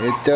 めっちゃ